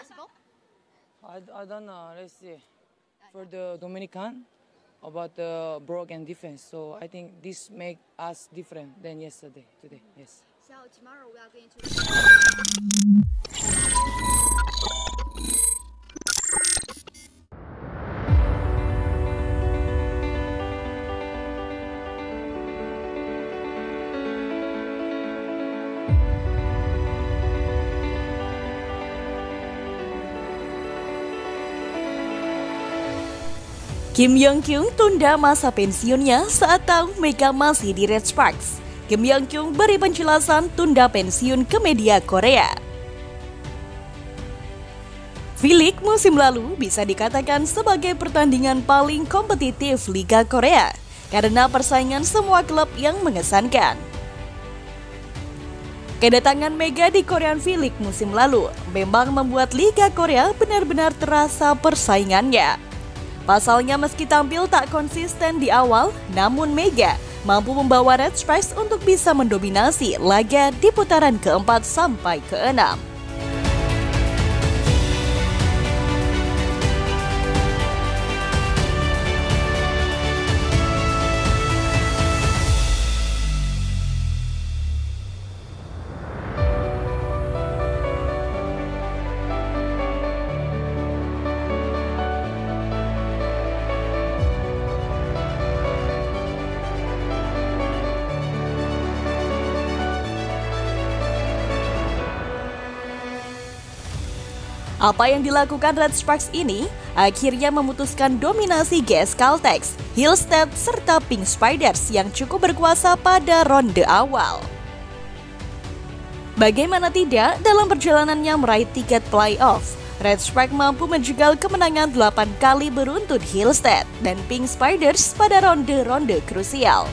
possible? I, I don't know. Let's see. For the Dominican, about the broken defense. So I think this make us different than yesterday. Today, yes. So tomorrow we are going to. Kim Yong Kyung tunda masa pensiunnya saat tahu Mega masih di Red Sparks. Kim Yong Kyung beri penjelasan tunda pensiun ke media Korea. V-League musim lalu bisa dikatakan sebagai pertandingan paling kompetitif Liga Korea karena persaingan semua klub yang mengesankan. Kedatangan Mega di Korean V-League musim lalu memang membuat Liga Korea benar-benar terasa persaingannya. Pasalnya meski tampil tak konsisten di awal, namun Mega mampu membawa Red Stripes untuk bisa mendominasi laga di putaran keempat sampai keenam. Apa yang dilakukan Red Sparks ini akhirnya memutuskan dominasi GS Caltex, Hillstead, serta Pink Spiders yang cukup berkuasa pada ronde awal. Bagaimana tidak, dalam perjalanannya meraih tiket playoff, Red Sparks mampu menjegal kemenangan 8 kali beruntun Hillstead dan Pink Spiders pada ronde-ronde krusial.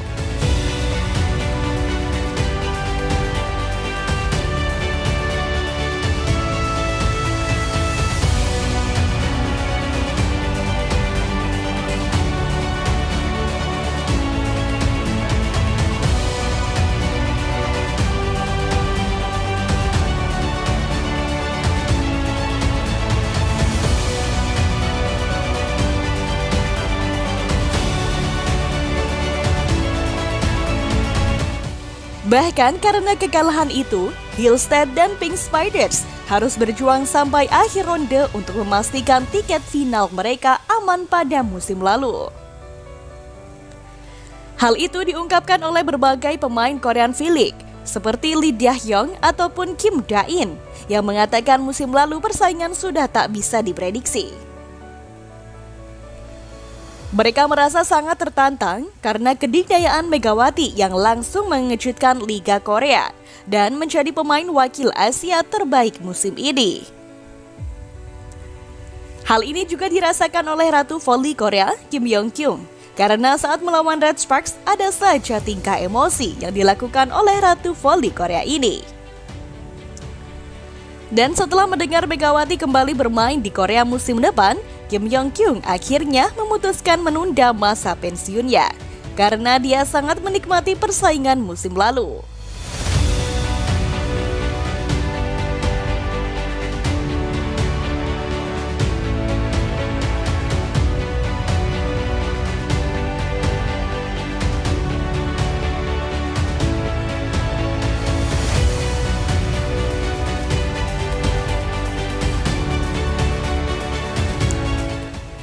Bahkan karena kekalahan itu, Hillstead dan Pink Spiders harus berjuang sampai akhir ronde untuk memastikan tiket final mereka aman pada musim lalu. Hal itu diungkapkan oleh berbagai pemain Korean V-League seperti Lee Dae-hyung ataupun Kim Da-in yang mengatakan musim lalu persaingan sudah tak bisa diprediksi. Mereka merasa sangat tertantang karena kedikdayaan Megawati yang langsung mengejutkan Liga Korea dan menjadi pemain wakil Asia terbaik musim ini. Hal ini juga dirasakan oleh Ratu Volley Korea, Kim Yong Kyung, karena saat melawan Red Sparks ada saja tingkah emosi yang dilakukan oleh Ratu Volley Korea ini. Dan setelah mendengar Megawati kembali bermain di Korea musim depan, Kim Yong Kyung akhirnya memutuskan menunda masa pensiunnya karena dia sangat menikmati persaingan musim lalu.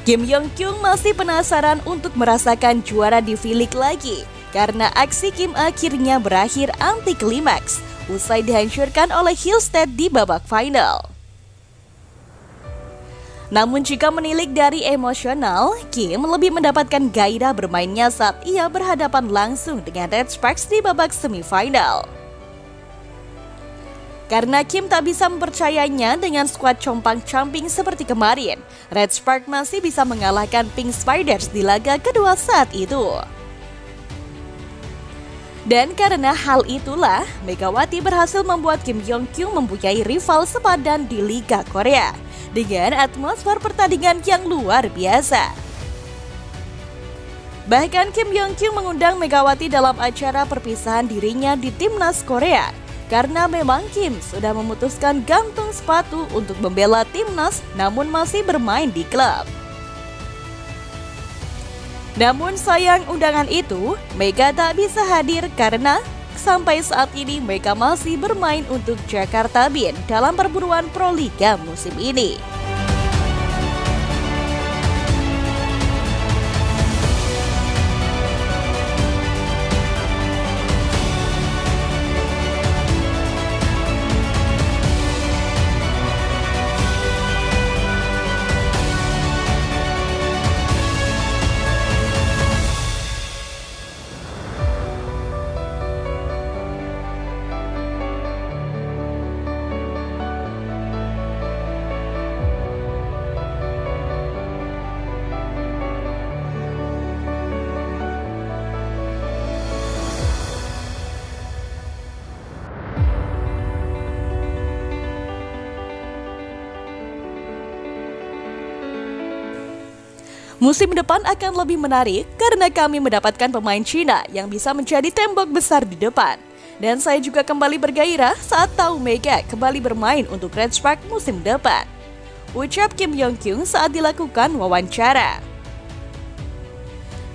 Kim Yong Kyung masih penasaran untuk merasakan juara di V-League lagi karena aksi Kim akhirnya berakhir anti klimaks usai dihancurkan oleh Hillstead di babak final. Namun jika menilik dari emosional, Kim lebih mendapatkan gairah bermainnya saat ia berhadapan langsung dengan Red Sparks di babak semifinal. Karena Kim tak bisa mempercayainya dengan skuad compang-camping seperti kemarin, Red Spark masih bisa mengalahkan Pink Spiders di laga kedua saat itu. Dan karena hal itulah, Megawati berhasil membuat Kim Yong Kyung mempunyai rival sepadan di Liga Korea dengan atmosfer pertandingan yang luar biasa. Bahkan Kim Yong Kyung mengundang Megawati dalam acara perpisahan dirinya di Timnas Korea Karena memang Kim sudah memutuskan gantung sepatu untuk membela timnas namun masih bermain di klub. Namun sayang undangan itu, Mega tak bisa hadir karena sampai saat ini Mega masih bermain untuk Jakarta Bin dalam perburuan Pro Liga musim ini. Musim depan akan lebih menarik karena kami mendapatkan pemain Cina yang bisa menjadi tembok besar di depan. Dan saya juga kembali bergairah saat tahu Mega kembali bermain untuk Red Spark musim depan. Ucap Kim Yong Kyung saat dilakukan wawancara.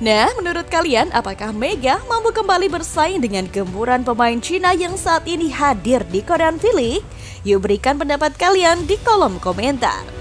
Nah, menurut kalian apakah Mega mampu kembali bersaing dengan gemburan pemain Cina yang saat ini hadir di Korean V-League? Yuk berikan pendapat kalian di kolom komentar.